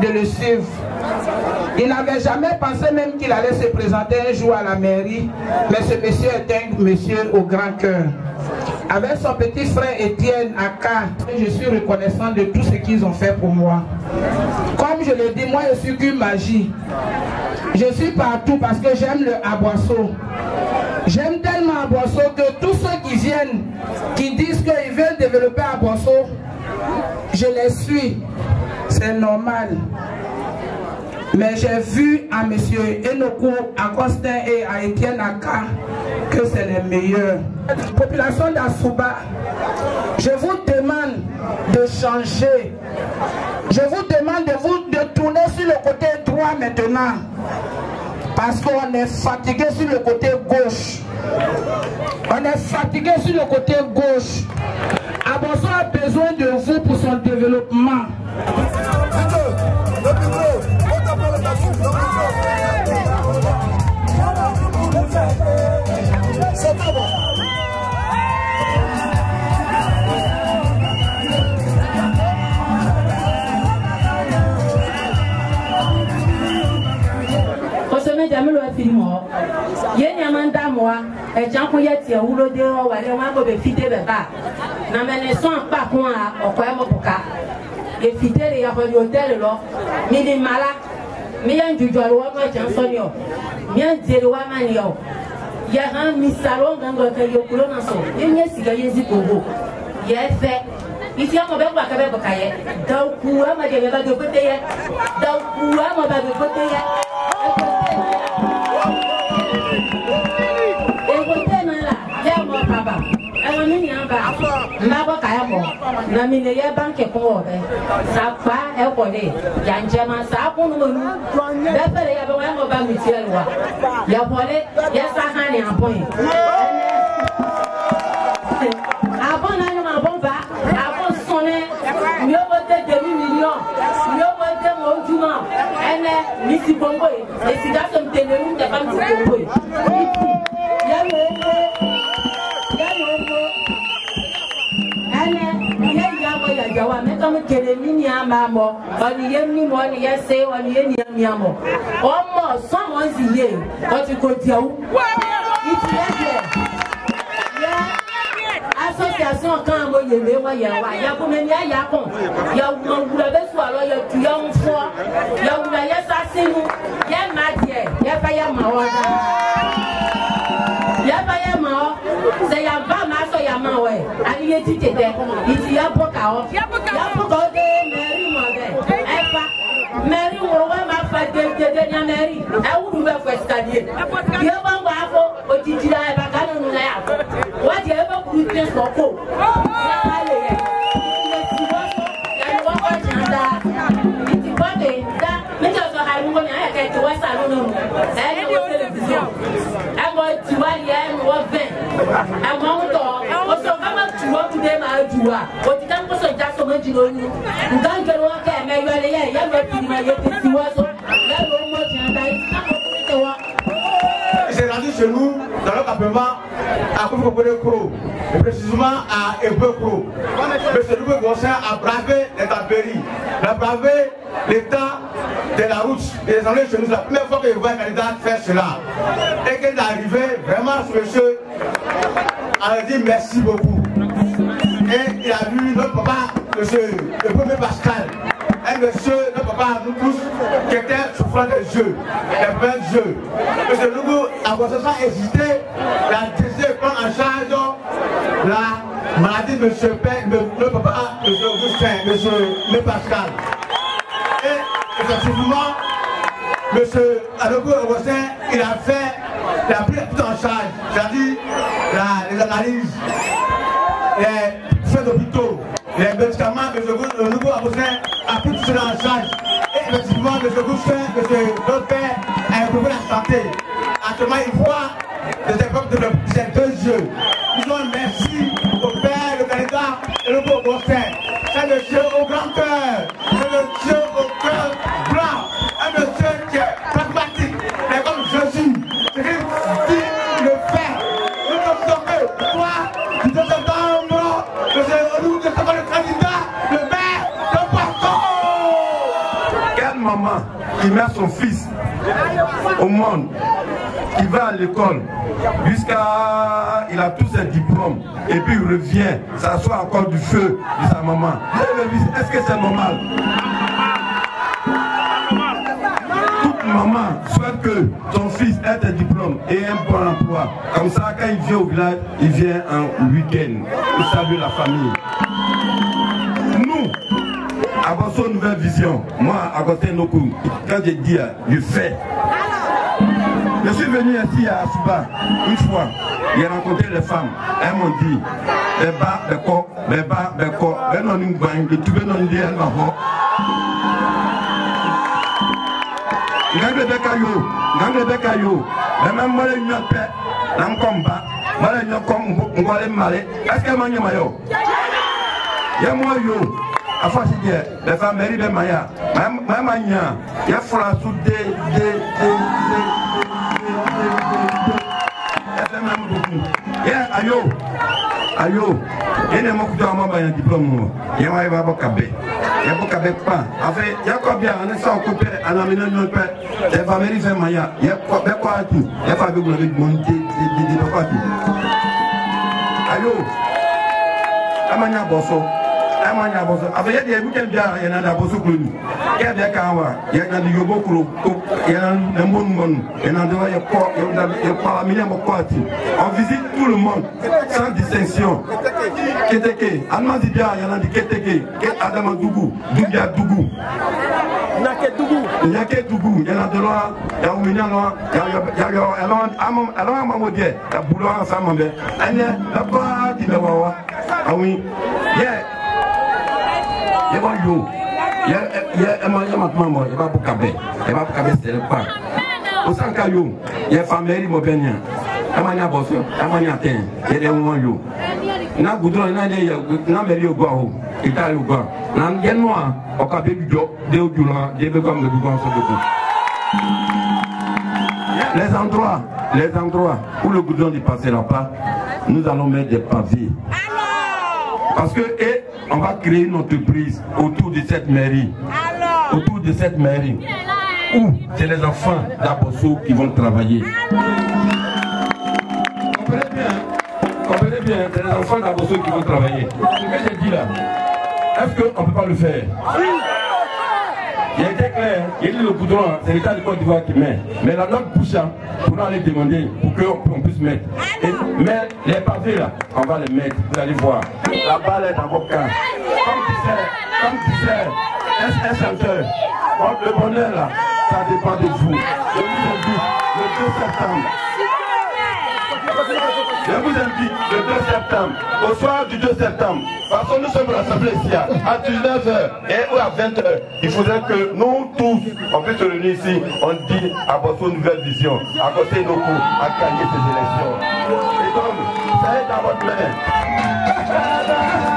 de le suivre. Il n'avait jamais pensé même qu'il allait se présenter un jour à la mairie, mais ce monsieur est un monsieur au grand cœur. Avec son petit frère Étienne Aka, je suis reconnaissant de tout ce qu'ils ont fait pour moi. Comme je le dis, moi je suis qu'une magie. Je suis partout parce que j'aime le aboisseau. J'aime tellement Aboisseau que tous ceux qui viennent, qui disent qu'ils veulent développer Aboisseau, je les suis. C'est normal. Mais j'ai vu à M. Enoku, à Costin et à Etienne Aka que c'est les meilleurs. Population d'Asuba, je vous demande de changer. Je vous demande de vous de tourner sur le côté droit maintenant. Parce qu'on est fatigué sur le côté gauche. On est fatigué sur le côté gauche. Abosso a besoin de vous pour son développement. Kɔsɛmɛ jami lɔ fili mɔ ye ɲaman da mɔ ɛjan kun ye tiɲɛ wulo de wa wale wa ko bɛ fite bɛ ba na mɛ ne sɔn kpa kun a ɔkɔ yɛ mɔ puka e fite de ya kɔni o tɛ de lɔ mi ni mala mi yɛ njujɔli wa ma jan sɔni o. Mi yɛ nzeri wa ma ni o yɛ hàn mi salo ŋgɔngɔ kɛ yɛ kulo na sɔn e nye siga ye zi gogo yɛ fɛ iti ama bɛ kpa kɛ bɛ bɔ ka yɛ dawuku ama de bɛ ba do kote yɛ dawuku ama ba do kote yɛ ekote na la yɛ mɔ kaba. Ɛwɔ mi ni an ba n b'a bɔ ka yɛ mɔ na mi ne yɛ ban kɛ kɔngɔ bɛ sa kpa ɛkɔ de yan jɛma sa kunu mɔnu bɛɛ fɛ de yɛ bɛ wɛ mɔ ba mi tiɛ wa yɛ bɔ de yɛ sa hã ni a bɔ ye a bɔ na ɲɔgɔn a bɔ ba. A bɔ sɔnɛ mi yɛ bɔ te demi miliyɔn mi yɛ bɔ te mɔ juma. Ɛnɛ misi bongo ye esi ka sɔn tele nu tɛ ba misi bongo ye ya mɔ yadza wa mɛ kɔmi kele mi ni a ma mɔ. Ɔni yɛ mi mɔ ɔni yɛ se ɔni yɛ nia mia mɔ ɔmɔ sɔmɔ zi ye ɔti ko diɛwu iti yɛ diɛ yɛ association kan mo yele mo yɛ wa. Yakume ni aya kan yawuma wula bɛ su alɔ yɛ tu yɛ ń fɔ yawula yɛ sa sinu. Yɛ ma diɛ yɛ fɛ yɛ ma wɔ nya mɛri ɛwuru bɛ fɔ sikadie yɛ bɔ ŋgɔ afɔ otiti la yɛ ba ka nunu la yɛ afɔ wadi ebe kuru te sɔko yaba le yɛ yɛ ti wɔ so yɛni wɔ kɔ tiɲɛ da iti bɔ de da mi tɛ sɔ hali ŋgɔ mi ayɛ kɛ ti wɔ sa nunu ɛni wɔ televiziyɔn ɛmɔ tiwa yɛ ɛmɔ vɛn ɛmɔ ŋutɔ wosɔ kama tuwɔ tu de ma juwa o ti kan kosɔn ja sɔmɔ jigin o nu nka nkɛlɛ wɔ kɛ mɛ yɔle yɛ yɛ mɛ piri ma yɛ ti ti wɔ s'est rendu chez nous dans le campement à Koufokopone Kro, et précisément à Ebekro. M. Louis Gossin a bravé les tempéries, a bravé l'état de la route. Il est allé chez nous, c'est la première fois que je vois un candidat faire cela. Et qu'il est arrivé, vraiment, ce monsieur a dit merci beaucoup. Et il a vu notre papa, monsieur, le premier Pascal, un monsieur, notre papa, nous tous, qui était souffrant des yeux, des pleins yeux. Monsieur Lougou, avant ça, hésité, il a décidé de prendre en charge la maladie de monsieur Père, notre papa, monsieur Augustin, monsieur Le Pascal. Et effectivement, monsieur Augustin, il a fait, il a pris tout en charge, c'est-à-dire la- les analyses, les frais d'hôpitaux, les médicaments, Le nouveau Augustin a pris tout cela en charge. Et effectivement, M. Augustin, M. notre père, a éprouvé la santé. Actuellement, il voit des époques de le- ses deux yeux. Nous disons merci au père, le candidat et le nouveau Augustin. C'est un monsieur au grand cœur, Pasco. qui met son fils au monde, qui va à l'école, jusqu'à il a tous ses diplômes, et puis il revient, s'assoit encore du feu de sa maman. Est-ce que c'est normal? Toute maman souhaite que son fils ait un diplôme et un bon emploi. Comme ça, quand il vient au village, il vient un week-end pour saluer la famille. À votre nouvelle vision, moi, côté Nokou, quand je dis, je fais. Je suis venu ici à Asuba une fois. J'ai rencontré les femmes. Elles m'ont dit, les bas, les corps, les les corps, les non les tubes non elles m'ont mais même moi les moi les male, est-ce que a fois si je, les femmes méritent de maya, même même anya, y'a fla sous de de de de ayo ayo ene mo kuta ma ba diplôme mo ye ma ba ba kabe ye ba kabe pa afa ya ko bia ana sa ko pe ana mina nyo pe e fa meri fe maya ye ko be ko atu ye fa be guna be mon de de de ko atu ayo amanya boso afa ye de bu ken bia ye na da boso ko ni ye be ka wa ye na di yobo kuro ye na na mon mon ye na do ye ko ye da ye pa mi mo ko atu on visite tout le monde sans distinction keteke ye na di ke adama dugu dubia dugu ya ya ya ya amam amam ya bulo la awi ba ba pa o san ka yo yo. Na na na o yo na o ka jula de du les endroits les endroits où le goudron ne passera pas nous allons mettre des pavés. Parce que et on va créer une entreprise autour de cette mairie. Autour de cette mairie. Où? C'est les enfants d'Abosso qui vont travailler. Comprenez bien. Comprenez bien, c'est les enfants d'Abosso qui vont travailler. Ce que j'ai dit là, est-ce qu'on ne peut pas le faire? Il été clair, il dit le goudron, c'est l'État de Côte d'Ivoire qui met. Mais la note bouchant, pour aller demander, pour qu'on puisse mettre. Et, mais les pavés là, on va les mettre, vous allez voir. La balle est dans vos camps. Comme disait, comme disait un, chanteur, le bonheur là, ça dépend de vous. Je vous le 2 septembre. Je vous invite le 2 septembre, au soir du 2 septembre, parce que nous sommes rassemblés ici à 19h et à 20h. Il faudrait que nous tous, on puisse se réunir ici, on dit à votre nouvelle vision, à côté nos coups, à gagner ces élections. Et donc, ça est dans votre main.